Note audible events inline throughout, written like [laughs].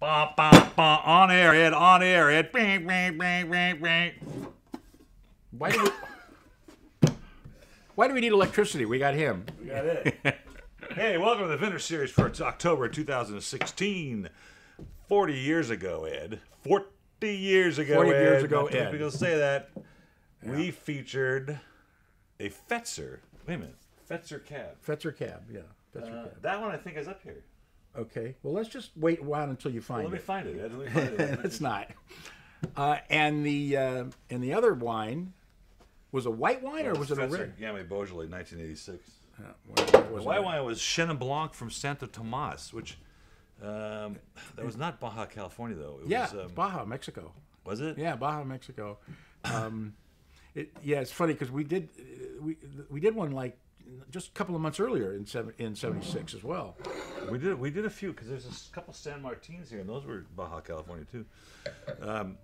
Bah, bah, bah, on air, Ed. On air, Ed. Bang, bang, bang, bang, bang. Why do we? Why do we need electricity? We got him. We got it. hey, welcome to the Vintage Series for it's October 2016. 40 years ago, Ed. 40 years ago, 40 Ed. years ago, Not too many Ed. People say that. We featured a Fetzer. Wait a minute. Fetzer cab. Fetzer cab. Yeah. Fetzer Uh, cab. that one I think is up here. Okay. Well, let's just wait a while until you Well, find let me it. find it, Let me [laughs] find it. it's not. Uh, and the uh, and the other wine was a white wine or was it a red? Gamay Beaujolais, 1986. Uh, well, it The white wine was Chenin Blanc from Santo Tomas, which um, that was not Baja California though. It Yeah, was, um, Baja, Mexico. was it? Yeah, Baja, Mexico. Um, it, yeah, it's funny because we did uh, we we did one like just a couple of months earlier in seven, in '76 as well. We did we did a few because there's a couple San Martins here, and those were Baja California too. Um,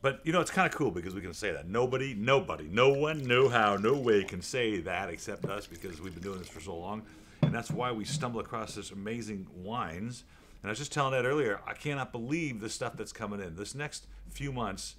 but you know it's kind of cool because we can say that nobody, nobody, no one, no how, no way can say that except us because we've been doing this for so long, and that's why we stumble across this amazing wines. And I was just telling Ed earlier, I cannot believe the stuff that's coming in this next few months,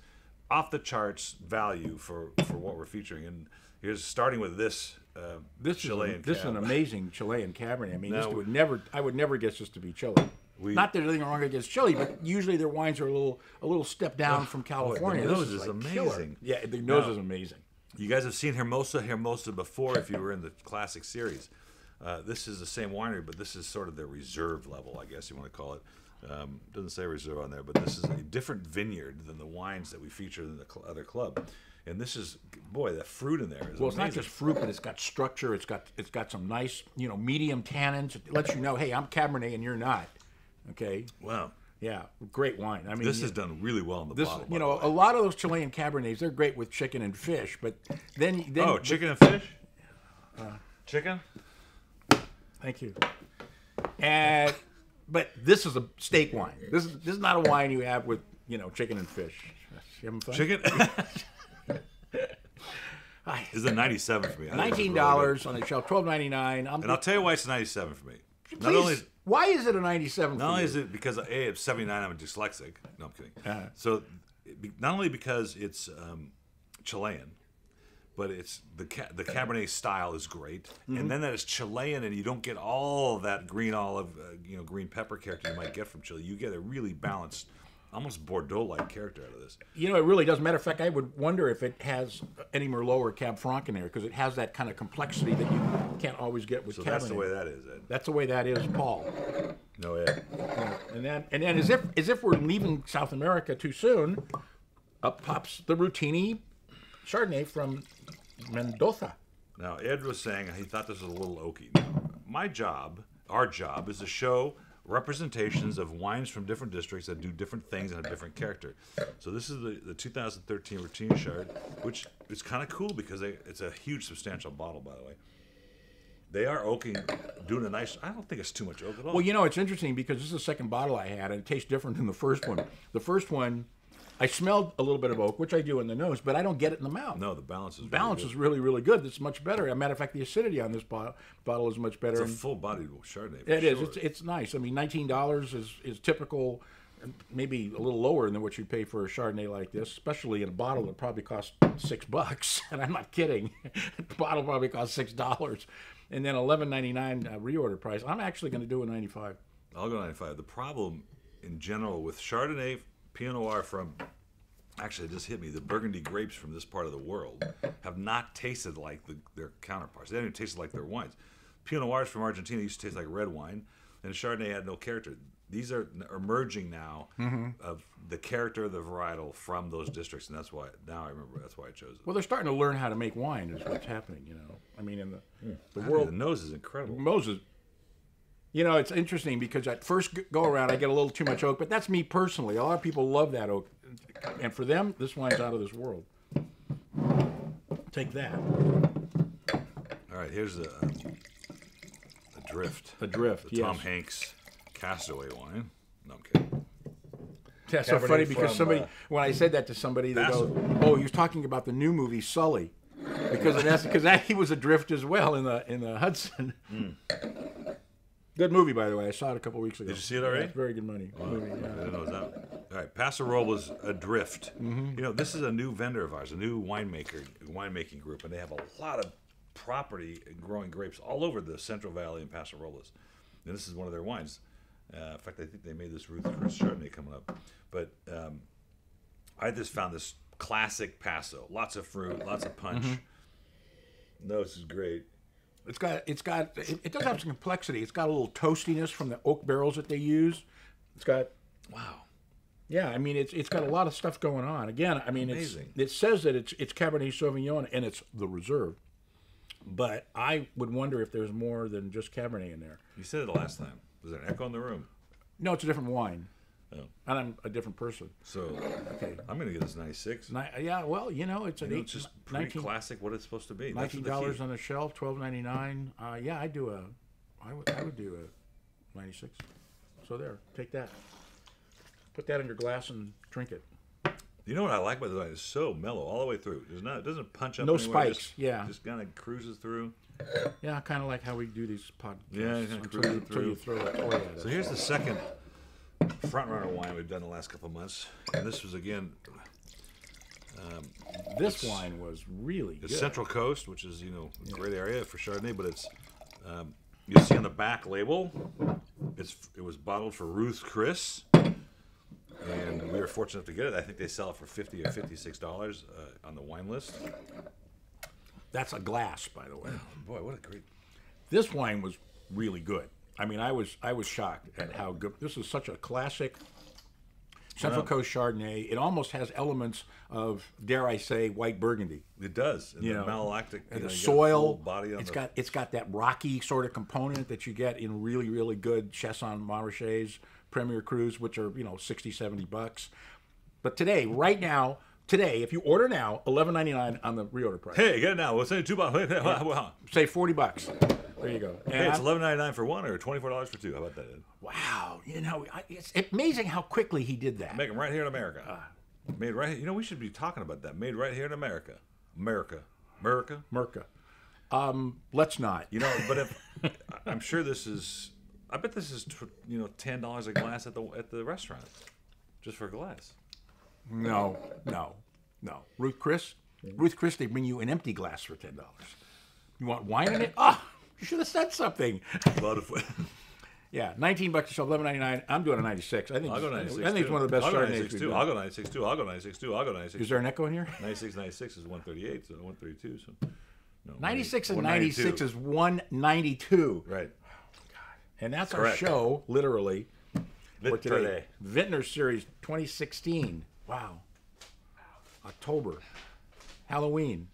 off the charts value for for what we're featuring. And here's starting with this. Uh, This Chilean is a, this is an amazing Chilean Cabernet. I mean, this would never I would never guess this to be Chile. We- Not that there's anything wrong against Chile, but usually their wines are a little a little step down from California. the This nose is like killer. amazing. Yeah, the nose Now- is amazing. You guys have seen Hermoso Hermosa before if you were in the classic series. Uh, this is the same winery, but this is sort of their reserve level, I guess you want to call it. Um, doesn't say reserve on there, but this is a different vineyard than the wines that we feature in the cl- other club. And this is, boy, that fruit in there is Well, it's not just fruit, but it's got structure. It's got it's got some nice, you know, medium tannins. It lets you know, hey, I'm Cabernet and you're not. Okay. wow. Yeah, great wine. I mean, This is done really well in the this bottle. you know a lot of those Chilean Cabernets they're great with chicken and fish, but then then oh, chicken and fish. chicken. Thank you. And but this is a steak wine. This is this is not a wine you have with you know chicken and fish. You having fun? Chicken. [laughs] Hi. is a ninety-seven for me. I think this is Nineteen really dollars on the shelf, twelve ninety nine. I'm And I'll tell you why it's a ninety-seven for me. Not please, only why is it a ninety seven? Not only is it because a seventy nine, I'm a dyslexic. No, I'm kidding. Uh-huh. So, be- not only because it's um, Chilean, but it's the ca- the Cabernet style is great, Mm-hmm. and then that it's Chilean, and you don't get all that green olive, uh, you know, green pepper character you might get from Chile. You get a really balanced, almost Bordeaux like character out of this. you know it really does. Matter of fact, I would wonder if it has any Merlot or Cab Franc in there because it has that kind of complexity that you can't always get with So Cabernet. that's the way that is. Ed. That's the way that is, Paul. No, Ed. And then, and then, as if as if we're leaving South America too soon, up pops the Rutini Chardonnay from Mendoza. Now, Ed was saying he thought this was a little oaky. My job, our job, is to show representations of wines from different districts that do different things and have different character. So this is the, the 2013 Rutini Chard, which is kind of cool because they, it's a huge, substantial bottle, by the way. They are oaking, doing a nice. I don't think it's too much oak at all. Well, you know, it's interesting because this is the second bottle I had, and it tastes different than the first one. The first one, I smelled a little bit of oak, which I do in the nose, but I don't get it in the mouth. no, the balance is really balance good. is really, really good. It's much better. As a matter of fact, the acidity on this bottle, bottle is much better. It's a full-bodied Chardonnay. It is. sure. It's it's nice. I mean, nineteen dollars is is typical, maybe a little lower than what you pay for a Chardonnay like this, especially in a bottle that probably costs six bucks. [laughs] And I'm not kidding. [laughs] the bottle probably costs six dollars, and then eleven ninety nine uh, reorder price. I'm actually going to do a ninety five. I'll go 95. The problem in general with Chardonnay, Pinot Noir from, actually, it just hit me, the Burgundy grapes from this part of the world have not tasted like the, their counterparts. They haven't even tasted like their wines. Pinot Noirs from Argentina used to taste like red wine, and Chardonnay had no character. These are emerging now mm-hmm. of the character of the varietal from those districts, and that's why now I remember that's why I chose it. Well, they're starting to learn how to make wine. Is what's happening. You know. I mean, in the hmm. the the world, nose is incredible. Moses. You know, it's interesting because at first go around, I get a little too much oak, but that's me personally. A lot of people love that oak, and for them, this wine's out of this world. Take that, All right, here's a, a drift. a drift. The yes. Tom Hanks Castaway wine. No, I'm kidding. That's so funny because from, somebody, uh, when I said that to somebody, they Basil. go, "Oh, you're talking about the new movie Sully," because in essence, because that he was adrift as well in the in the Hudson. Good movie, by the way. I saw it a couple weeks ago. Did you see it already? Yeah, very good money. movie. I didn't know it was out. All right, Paso Robles Adrift. Mm-hmm. You know, this is a new vendor of ours, a new winemaker, winemaking group, and they have a lot of property growing grapes all over the Central Valley and Paso Robles. And this is one of their wines. Uh, in fact, I think they made this Ruth Chris Chardonnay coming up. But um, I just found this classic Paso. Lots of fruit, lots of punch. Mm-hmm. No, this is great. It's got it's got it, it does have some complexity. It's got a little toastiness from the oak barrels that they use. It's got Wow. yeah, I mean it's it's got a lot of stuff going on. Again, I mean it's it says that it's it's Cabernet Sauvignon and it's the reserve. But I would wonder if there's more than just Cabernet in there. You said it the last time. Was there an echo in the room? No, it's a different wine. Oh. And I'm a different person. So Okay. I'm going to get this 96. Ni- yeah, well, you know, it's an You know, eight, it's just pretty 19 classic what it's supposed to be. Nineteen dollars on the shelf, twelve ninety nine. Uh, yeah, I do a, I would, I would do a ninety six. So there, take that. Put that in your glass and drink it. You know what I like about the wine? It's so mellow all the way through. There's not, it doesn't punch up. No anywhere, spikes, Just, yeah. Just kind of cruises through. Yeah, I kind of like how we do these podcasts. Yeah, until, cruise you, until you throw a toy at. So here's the second front runner wine we've done the last couple months. And this was again this wine was really the good. Central Coast, which is you know a great area for Chardonnay, but it's um, you see on the back label, it's it was bottled for Ruth Chris, and we were fortunate to get it. I think they sell it for fifty or fifty six dollars uh, on the wine list. That's a glass, by the way. Boy, what a great This wine was really good. I mean, I was I was shocked at how good. This is such a classic Central Coast Chardonnay. It almost has elements of, dare I say, white Burgundy. It does. And You the know, malolactic. And know, the you got a full soil, body on it's the, got it's got that rocky sort of component that you get in really really good Chassagne Montrachet's Premier Crus, which are you know 60, 70 bucks. But today, right now, today, if you order now, eleven ninety nine on the reorder price. Hey, get it now. We'll send you two. Hey, wow. Say forty bucks. There you go. And Hey, it's eleven ninety nine for one or twenty four dollars for two. How about that? Ed? wow, you know, it's amazing how quickly he did that. Make them right here in America. Made right. Here. You know, we should be talking about that. Made right here in America. America. America. Merca. Um, let's not. You know, but if [laughs] I'm sure this is, I bet this is tw- you know ten dollars a glass at the at the restaurant, just for a glass. No, no, no. Ruth Chris, Ruth Chris, they bring you an empty glass for ten dollars. You want wine in it? [laughs] Ah, you should have said something. A lot of. [laughs] Yeah, nineteen bucks to sell, eleven ninety nine. I'm doing a ninety six. I think. I'll go ninety six. I think it's one of the best I'll go 96 too. I'll go ninety six too. I'll go ninety six too. I'll go ninety six. Is there an echo in here? 96, 96 is one thirty eight. So one thirty two. So. No, Ninety six and ninety six is one ninety two, right. and that's Correct. our show, literally. for today. Literally. Vintner Series 2016. Wow. October. Halloween.